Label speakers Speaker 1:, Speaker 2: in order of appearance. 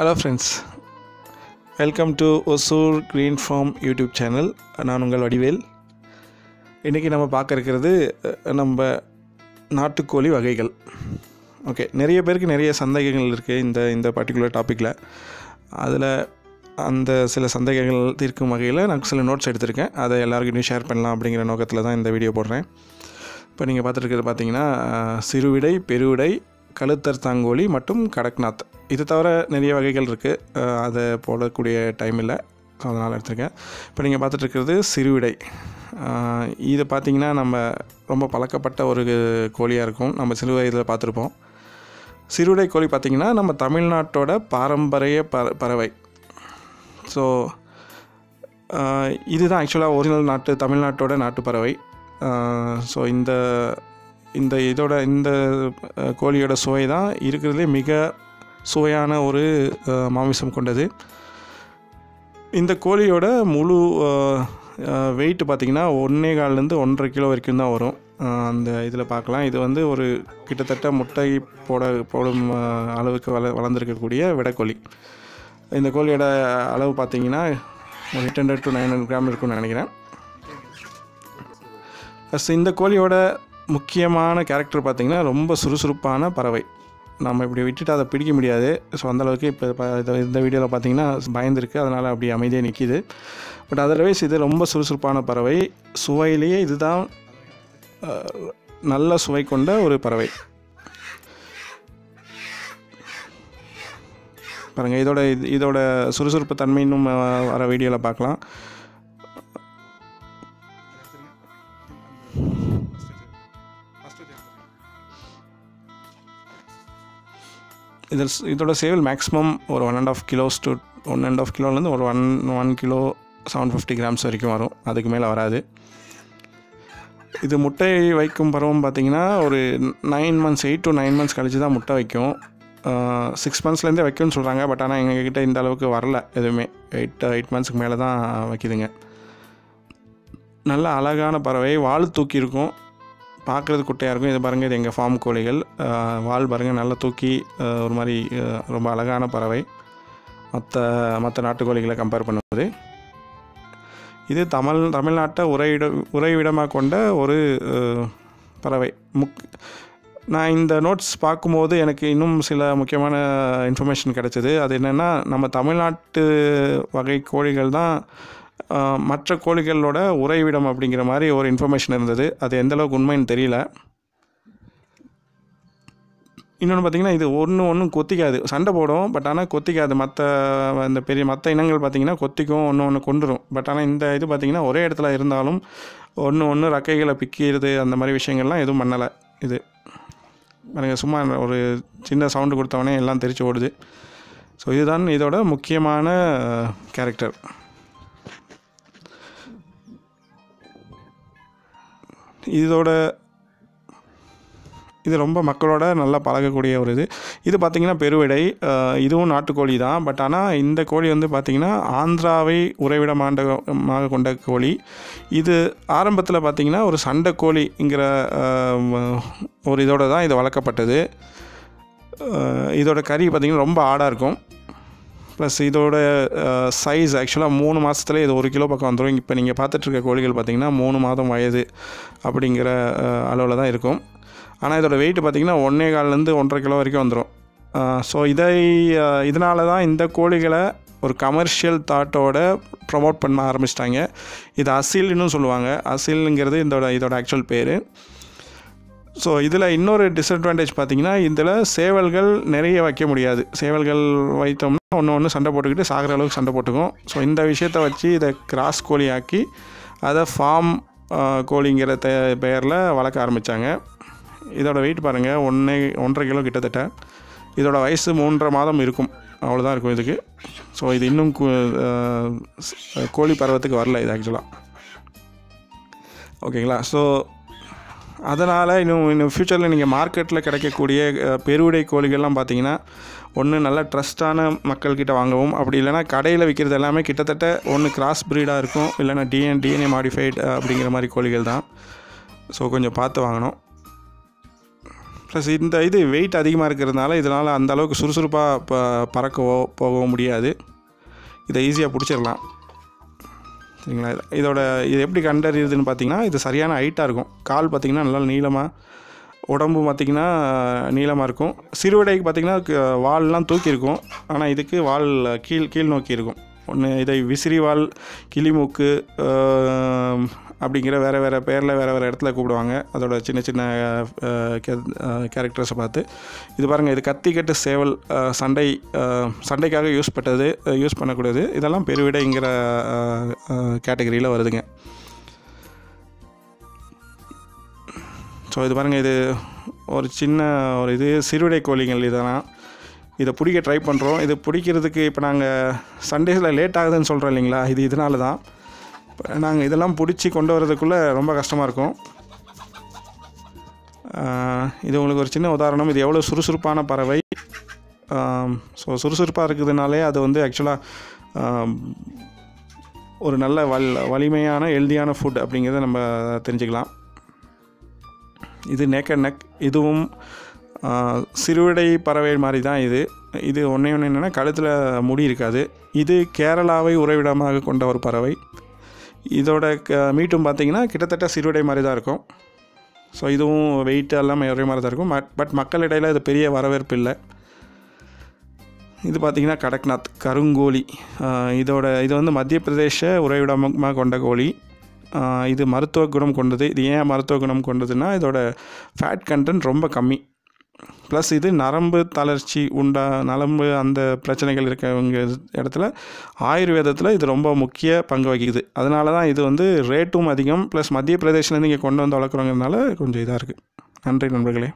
Speaker 1: Hello friends welcome to Hosur green farm YouTube channel நான் உங்கள் வடிவேல். இன்றைக்கி நம்ம பார்க்க இருக்கிறது நம்ம நாட்டுக்கோழி வகைகள். ஓகே நிறைய பேருக்கு நிறைய சந்தேகங்கள் இருக்குது இந்த இந்த பர்டிகுலர் டாப்பிக்கில் அதில் அந்த சில சந்தேகங்கள் தீர்க்கும் வகையில் நான் சில நோட்ஸ் எடுத்திருக்கேன். அதை எல்லாருக்கிட்டையும் ஷேர் பண்ணலாம் அப்படிங்கிற நோக்கத்தில் தான் இந்த வீடியோ போடுறேன். இப்போ நீங்கள் பார்த்துருக்கிறது பார்த்தீங்கன்னா சிறுவிடை பெருவிடை கழுத்தர் தாங்கோழி மற்றும் கடக்நாத். இது தவிர நிறைய வகைகள் இருக்குது அதை போடக்கூடிய டைம் இல்லை. ஸோ அதனால் எடுத்திருக்கேன். இப்போ நீங்கள் பார்த்துட்ருக்கிறது சிறுவிடை. இதை இது பார்த்திங்கன்னா நம்ம ரொம்ப பழக்கப்பட்ட ஒரு கோழியாக இருக்கும். நம்ம சிறு வயதில் பார்த்துருப்போம். சிறுவிடை கோழி பார்த்திங்கன்னா நம்ம தமிழ்நாட்டோட பாரம்பரிய ப பறவை. ஸோ இதுதான் ஆக்சுவலாக ஒரிஜினல் நாட்டு தமிழ்நாட்டோட நாட்டு பறவை. ஸோ இந்த இந்த இதோட இந்த கோழியோட சுவை தான் இருக்கிறதுலே மிக சுவையான ஒரு மாமிசம் கொண்டது. இந்த கோழியோட முழு வெயிட் பார்த்திங்கன்னா ஒன்றே கால்லேருந்து ஒன்றரை கிலோ வரைக்கும் தான் வரும். அந்த இதில் பார்க்கலாம் இது வந்து ஒரு கிட்டத்தட்ட முட்டை போட போடும் அளவுக்கு வள வளர்ந்துருக்கக்கூடிய விடக்கோழி இந்த கோழியோட அளவு பார்த்தீங்கன்னா ஒரு eight hundred to nine hundred gram இருக்கும்னு நினைக்கிறேன். ப்ளஸ் இந்த கோழியோட முக்கியமான கேரக்டர் பார்த்திங்கன்னா ரொம்ப சுறுசுறுப்பான பறவை. நம்ம இப்படி விட்டுட்டு அதை பிடிக்க முடியாது. ஸோ அந்தளவுக்கு இப்போ இந்த வீடியோவில் பார்த்தீங்கன்னா பயந்துருக்கு. அதனால் அப்படி அமைதியாக நிற்கிது பட் அதர்வைஸ் இது ரொம்ப சுறுசுறுப்பான பறவை. சுவையிலேயே இதுதான் நல்ல சுவை கொண்ட ஒரு பறவை. பாருங்கள் இதோட இது- இதோட சுறுசுறுப்பு தன்மை இன்னும் வர வீடியோவில் பார்க்கலாம் இதில் இதோட சேவல் மேக்ஸிமம் ஒரு one and half kilos to one and half கிலோலேருந்து ஒரு one one kilo seven fifty grams வரைக்கும் வரும். அதுக்கு மேலே வராது. இது முட்டை வைக்கும் பருவம் பார்த்திங்கன்னா ஒரு nine months eight to nine months கழிச்சு தான் முட்டை வைக்கும். சிக்ஸ் மந்த்ஸ்லேருந்தே வைக்கும்னு சொல்கிறாங்க பட் ஆனால் எங்ககிட்ட இந்த அளவுக்கு வரல எதுவுமே. எயிட் எயிட் மந்த்ஸ்க்கு மேலே தான் வைக்குதுங்க. நல்ல அழகான பறவை. வால் தூக்கி இருக்கும். பார்க்குறது குட்டையாக இருக்கும். இது பாருங்கள் இது எங்கள் ஃபார்ம் கோழிகள். வால் பாருங்கள் நல்லா தூக்கி ஒரு மாதிரி ரொம்ப அழகான பறவை. மற்ற மற்ற நாட்டுக்கோழிகளை கம்பேர் பண்ணும்போது இது தமிழ் தமிழ்நாட்டை உறையிட உறைவிடமாக கொண்ட ஒரு பறவை. முக் நான் இந்த நோட்ஸ் பார்க்கும்போது எனக்கு இன்னும் சில முக்கியமான இன்ஃபர்மேஷன் கிடச்சிது. அது என்னென்னா நம்ம தமிழ்நாட்டு வகை கோழிகள் தான் மற்ற கோழிகளோட உறைவிடம் அப்படிங்கிற மாதிரி ஒரு இன்ஃபர்மேஷன் இருந்தது. அது எந்தளவுக்கு உண்மைன்னு தெரியல. இன்னொன்று பார்த்தீங்கன்னா இது ஒன்று ஒன்றும் கொத்திக்காது. சண்டை போடும் பட் ஆனால் கொத்திக்காது. மற்ற இந்த பெரிய மற்ற இனங்கள் பார்த்தீங்கன்னா கொத்திக்கும் ஒன்று ஒன்று கொண்டுரும் பட் ஆனால் இந்த இது பார்த்திங்கன்னா ஒரே இடத்துல இருந்தாலும் ஒன்று ஒன்று ரக்கைகளை பிக்கிறது அந்த மாதிரி விஷயங்கள்லாம் எதுவும் பண்ணலை. இது எனக்கு சும்மா ஒரு சின்ன சவுண்டு கொடுத்தவொடனே எல்லாம் தெரிச்சு ஓடுது. ஸோ இதுதான் இதோட முக்கியமான கேரக்டர் இதோட இது ரொம்ப மக்களோட நல்லா பழகக்கூடிய ஒரு இது. இது பார்த்திங்கன்னா பெருவிடை. இதுவும் நாட்டுக்கோழி தான். பட் ஆனால் இந்த கோழி வந்து பார்த்திங்கன்னா ஆந்திராவை உறைவிடமாண்டமாக கொண்ட கோழி. இது ஆரம்பத்தில் பார்த்திங்கன்னா ஒரு சண்டை கோழிங்கிற ஒரு இதோட தான் இது வளர்க்கப்பட்டது. இதோட கறி பார்த்திங்கன்னா ரொம்ப ஆடாக இருக்கும். ப்ளஸ் இதோட சைஸ் ஆக்சுவலாக மூணு மாதத்துல இது ஒரு கிலோ பக்கம் வந்துடும் இப்போ நீங்கள் பார்த்துட்ருக்க கோழிகள் பார்த்திங்கன்னா மூணு மாதம் வயது அப்படிங்கிற அளவில் தான் இருக்கும். ஆனால் இதோட வெயிட் பார்த்திங்கன்னா ஒன்றே கால்லேருந்து ஒன்றரை கிலோ வரைக்கும் வந்துடும் ஸோ இதை இதனால தான் இந்த கோழிகளை ஒரு கமர்ஷியல் தாட்டோட ப்ரமோட் பண்ண ஆரம்பிச்சிட்டாங்க. இது அசில்னு சொல்லுவாங்க. அசில்ங்கிறது இதோட இதோட ஆக்சுவல் பேர். ஸோ இதில் இன்னொரு டிஸ்அட்வான்டேஜ் பார்த்தீங்கன்னா இதில் சேவல்கள் நிறைய வைக்க முடியாது. சேவல்கள் வைத்தோம்னா ஒன்று ஒன்று சண்டை போட்டுக்கிட்டு சாகிற அளவுக்கு சண்டை போட்டுக்கும். ஸோ இந்த விஷயத்தை வச்சு இதை கிராஸ் கோழி ஆக்கி அதை ஃபார்ம் கோழிங்கிற த பெயரில் வளர்க்க ஆரம்பித்தாங்க இதோட வெயிட் பாருங்கள் ஒன்றே ஒன்றரை கிலோ கிட்டத்தட்ட. இதோட வயசு மூன்றரை மாதம் இருக்கும். அவ்வளோதான் இருக்கும் இதுக்கு. ஸோ இது இன்னும் கோழி பருவத்துக்கு வரல இது ஆக்சுவலாக ஓகேங்களா ஸோ அதனால் இன்னும் இன்னும் ஃப்யூச்சரில் நீங்கள் மார்க்கெட்டில் கிடைக்கக்கூடிய பெருவிடை கோழிகள்லாம் பார்த்தீங்கன்னா ஒன்று நல்ல ட்ரஸ்டான மக்கள்கிட்ட வாங்கவும் அப்படி இல்லைன்னா கடையில் விற்கிறது எல்லாமே கிட்டத்தட்ட ஒன்று கிராஸ் ப்ரீடாக இருக்கும் இல்லைன்னா டிஎன் டிஎன்ஏ மாடிஃபைட் அப்படிங்கிற மாதிரி கோழிகள் தான். ஸோ கொஞ்சம் பார்த்து வாங்கணும். ப்ளஸ் இந்த இது வெயிட் அதிகமாக இருக்கிறதுனால இதனால் அந்த அளவுக்கு சுறுசுறுப்பாக ப பறக்கவோ போகவோ முடியாது. இதை ஈஸியாக பிடிச்சிடலாம். சரிங்களா? இதோட இது எப்படி கண்டறியுதுன்னு பார்த்தீங்கன்னா இது சரியான ஹைட்டாக இருக்கும். கால் பார்த்தீங்கன்னா நல்லா நீளமாக உடம்பு பார்த்திங்கன்னா நீளமாக இருக்கும். சிறுவிடைக்கு பார்த்திங்கன்னா வால்லாம் தூக்கி இருக்கும் ஆனால் இதுக்கு வால் கீழ் கீழ் நோக்கி இருக்கும். ஒன்று இதை விசிறி வால் கிளிமூக்கு அப்படிங்கிற வேறு வேறு பேரில் வேறு வேறு இடத்துல கூப்பிடுவாங்க. அதோட சின்ன சின்ன கேரக்டர்ஸை பார்த்து. இது பாருங்கள் இது கத்தி கட்டு சேவல் சண்டை சண்டைக்காக யூஸ் பட்டது யூஸ் பண்ணக்கூடியது. இதெல்லாம் பெருவிடைங்கிற கேட்டகரியில் வருதுங்க. ஸோ இது பாருங்கள் இது ஒரு சின்ன ஒரு இது சிறுவிடை கோழிகள் இதெல்லாம். இதை பிடிக்க ட்ரை பண்ணுறோம் இது பிடிக்கிறதுக்கு இப்போ நாங்கள் சண்டேஸில் லேட் ஆகுதுன்னு சொல்கிறோம் இல்லைங்களா? இது இதனால தான் நாங்கள் இதெல்லாம் பிடிச்சி கொண்டு வரதுக்குள்ளே ரொம்ப கஷ்டமாக இருக்கும். இது உங்களுக்கு ஒரு சின்ன உதாரணம். இது எவ்வளோ சுறுசுறுப்பான பறவை? ஸோ சுறுசுறுப்பாக இருக்குதுனாலே அது வந்து ஆக்சுவலாக ஒரு நல்ல வல் வலிமையான ஹெல்தியான ஃபுட் அப்படிங்கிறத நம்ம தெரிஞ்சுக்கலாம். இது நேக்கட் நெக் இதுவும் சிறுவிடை பறவை மாதிரி தான் இது. இது ஒன்றே ஒன்று என்னென்னா கழுத்தில் முடி இருக்காது. இது கேரளாவை உறைவிடமாக கொண்ட ஒரு பறவை. இதோட க மீட்டும் பார்த்தீங்கன்னா கிட்டத்தட்ட சிறுவிடை மாதிரி தான் இருக்கும். ஸோ இதுவும் வெயிட் எல்லாமே ஒரே மாதிரி தான் இருக்கும். பட் பட் மக்களிடையில் இது பெரிய வரவேற்பு இல்லை. இது பார்த்திங்கன்னா கடக்நாத் கருங்கோழி. இதோட இது வந்து மத்திய பிரதேச உறைவிடமாக கொண்ட கோழி. இது மருத்துவ குணம் கொண்டது. இது ஏன் மருத்துவ குணம் கொண்டதுன்னா இதோட ஃபேட் கண்டென்ட் ரொம்ப கம்மி. ப்ளஸ் இது நரம்பு தளர்ச்சி உண்டா நரம்பு அந்த பிரச்சனைகள் இருக்கவங்க இடத்துல ஆயுர்வேதத்தில் இது ரொம்ப முக்கிய பங்கு வகிக்குது. அதனால தான் இது வந்து ரேட்டும் அதிகம் ப்ளஸ் மத்திய பிரதேசிலேருந்து இங்கே கொண்டு வந்து வளர்க்குறோங்கிறதுனால கொஞ்சம் இதாக இருக்குது நன்றி நண்பர்களே.